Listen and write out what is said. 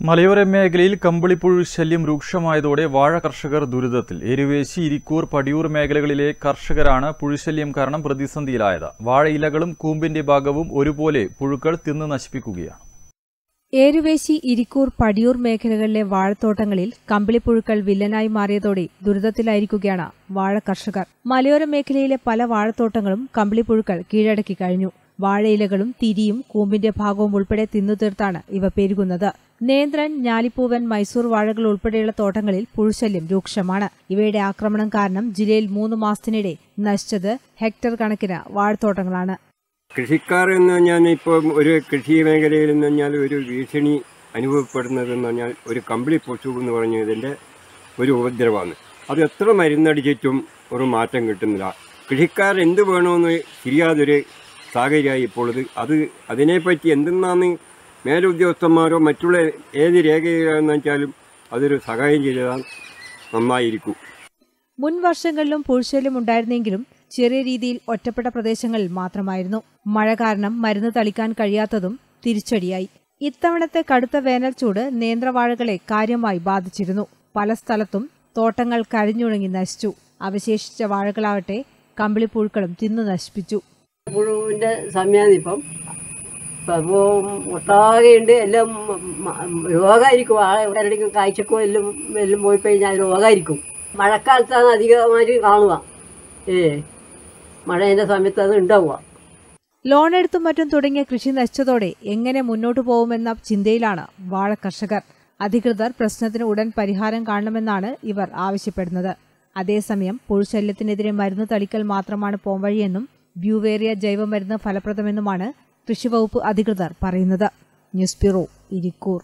മലയോര മേഖലയിൽ കമ്പിളിപ്പുഴു ശല്യം രൂക്ഷമായതോടെ വാഴ കർഷകർ ദുരിതത്തിൽ. എരുവേശി ഇരിക്കൂർ പടിയൂർ മേഖലകളിലെ കർഷകരാണ് പുഴുശല്യം കാരണം പ്രതിസന്ധിയിലായത്. വാഴയിലകളും കൂമ്പിന്റെ ഭാഗവും ഒരുപോലെ പുഴുക്കൾ തിന്ന് നശിപ്പിക്കുകയാണ്. ഏരുവേശി ഇരിക്കൂർ പടിയൂർ മേഖലകളിലെ വാഴത്തോട്ടങ്ങളിൽ കമ്പിളിപ്പുഴുക്കൾ വില്ലനായി മാറിയതോടെ ദുരിതത്തിലായിരിക്കുകയാണ് വാഴ കർഷകർ. മലയോര മേഖലയിലെ പല വാഴത്തോട്ടങ്ങളും കമ്പിളിപ്പുഴുക്കൾ കീഴടക്കി കഴിഞ്ഞു. വാഴയിലകളും തിരിയും കൂമ്പിന്റെ ഭാഗവും ഉൾപ്പെടെ തിന്നുതീർത്താണ് ഇവ പെരുകുന്നത്. നേന്ത്രൻ ഞാലിപ്പൂവൻ മൈസൂർ വാഴകൾ ഉൾപ്പെടെയുള്ള തോട്ടങ്ങളിൽ പുഴുശല്യം രൂക്ഷമാണ്. ഇവയുടെ ആക്രമണം കാരണം ജില്ലയിൽ മൂന്ന് മാസത്തിനിടെ നശിച്ചത് ഹെക്ടർ കണക്കിന് വാഴത്തോട്ടങ്ങളാണ്. കൃഷിക്കാർ എന്ന് പറഞ്ഞാൽ ഇപ്പോൾ ഒരു കൃഷി മേഖലയിൽ എന്ന് പറഞ്ഞാൽ ഒരു ഭീഷണി അനുഭവപ്പെടുന്നതെന്ന് പറഞ്ഞാൽ ഒരു കമ്പിളി പൊച്ചു എന്ന് പറഞ്ഞതിന്റെ ഒരു ഉപദ്രവമാണ്. അത് എത്ര മരുന്നടിച്ചിട്ടും ഒരു മാറ്റം കിട്ടുന്നില്ല. കൃഷിക്കാർ എന്ത് വേണമെന്ന് തിരിയാതൊരു സാഹചര്യമായി ഇപ്പോൾ അത് അതിനെപ്പറ്റി എന്തെന്നാന്ന് മേലുദ്യോഗസ്ഥന്മാരോ മറ്റുള്ള ഏത് രേഖയാണെന്ന് വെച്ചാലും അതൊരു സഹായം ചെയ്താൽ നന്നായിരിക്കും. മുൻ വർഷങ്ങളിലും പൂഴ്ചയിലും ഉണ്ടായിരുന്നെങ്കിലും ചെറിയ രീതിയിൽ ഒറ്റപ്പെട്ട പ്രദേശങ്ങളിൽ മാത്രമായിരുന്നു. മഴ കാരണം മരുന്ന് തളിക്കാൻ കഴിയാത്തതും തിരിച്ചടിയായി. ഇത്തവണത്തെ കടുത്ത വേനൽ ചൂട് നേന്ത്രവാഴകളെ കാര്യമായി ബാധിച്ചിരുന്നു. പല സ്ഥലത്തും തോട്ടങ്ങൾ കരിഞ്ഞുണങ്ങി നശിച്ചു. അവശേഷിച്ച വാഴകളാവട്ടെ കമ്പിളിപ്പുഴുക്കളും തിന്നു നശിപ്പിച്ചു. പുഴുവിന്റെ സമയമാണ് ഇപ്പം അപ്പോൾ ഒട്ടാകെയുണ്ട്. എല്ലാം രോഗമായിരിക്കും. ആ എവിടെയെങ്കിലും കാഴ്ചക്കോ എല്ലാം എല്ലാം പോയി കഴിഞ്ഞാൽ രോഗമായിരിക്കും. മഴക്കാലത്താണ് അധികമായി കാണുക. ഏ മഴേന്റെ സമയത്ത് അത് ഉണ്ടാവുക. ലോൺ എടുത്തും മറ്റും തുടങ്ങിയ കൃഷി നശിച്ചതോടെ എങ്ങനെ മുന്നോട്ടു പോകുമെന്ന ചിന്തയിലാണ് വാഴ കർഷകർ. അധികൃതർ പ്രശ്നത്തിന് ഉടൻ പരിഹാരം കാണണമെന്നാണ് ഇവർ ആവശ്യപ്പെടുന്നത്. അതേസമയം പുഴുശല്യത്തിനെതിരെ മരുന്ന് തളിക്കൽ മാത്രമാണ് പോംവഴിയെന്നും ബ്യൂവേറിയ ജൈവമരുന്ന് ഫലപ്രദമെന്നുമാണ് കൃഷിവകുപ്പ് അധികൃതർ പറയുന്നത്. News bureau Irikkur.